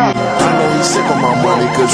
I know he's sick of my money, cause